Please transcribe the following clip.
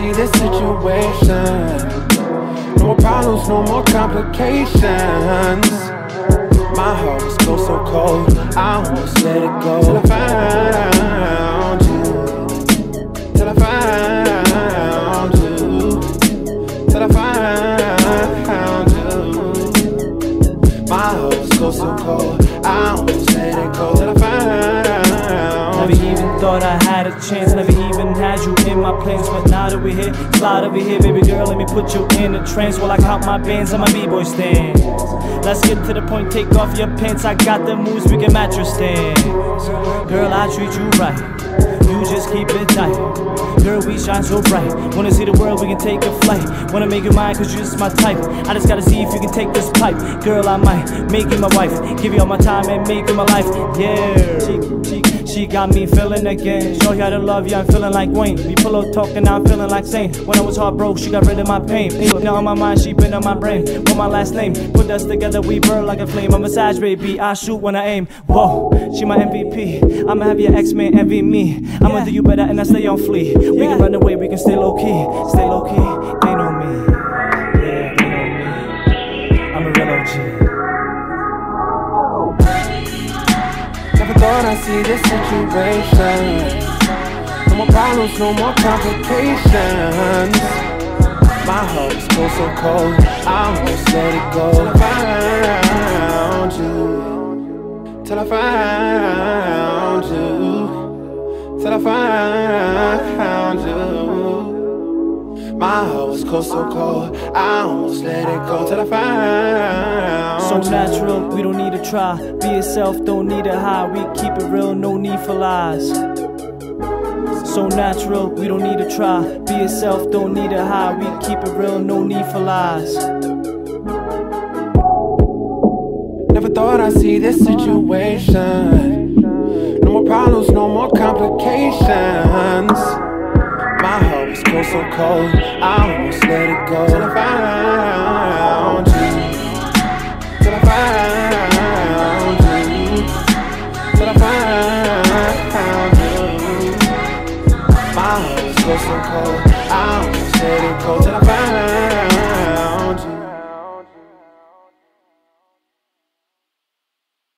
see this situation. No problems, no more complications. My heart was cold, so cold, I almost let it go. Till I found you. Till I found you. Till I found you. My heart was cold, so cold, I almost let it go. Till I found you Never even thought I had a chance, never even had you my plans. But now that we're here, slide over here, baby girl, let me put you in a trance while I count my bands on my b-boy stand. Let's get to the point, take off your pants. I got the moves, we can match your stance. Girl, I treat you right. You just keep it tight. Girl, we shine so bright. Wanna see the world, we can take a flight. Wanna make you mine, cause you're just my type. I just gotta see if you can take this pipe. Girl, I might make you my wife. Give you all my time and make you my life. Yeah. She, got me feeling again. Show you how to love you, I'm feeling like Wayne. We pillow talking, I'm feeling like Saint. When I was heartbroken, she got rid of my pain. Now on my mind, she been on my brain. Put my last name, put us together, we burn like a flame. I'm a massage, baby. I shoot when I aim. Whoa, she my MVP. I'ma have your X-Men envy me. I'ma do you better and I stay on fleek. We can run away, we can stay low key. Stay low key, they know me. Yeah, they know me. I'm a real OG. Never thought I'd see this situation. No more problems, no more complications. My heart is cold, so cold, I almost let it go. Till I found you. Till I found you. Till I found you. My heart was cold, so cold, I almost let it go. Till I found So natural, we don't need to try. Be yourself, don't need to hide. We keep it real, no need for lies. So natural, we don't need to try. Be yourself, don't need to hide. We keep it real, no need for lies. Never thought I'd see this situation. Was cold, so cold, I almost let it go. Till I found you. Till I found you. Till I found you. My heart was cold, so cold, I almost let it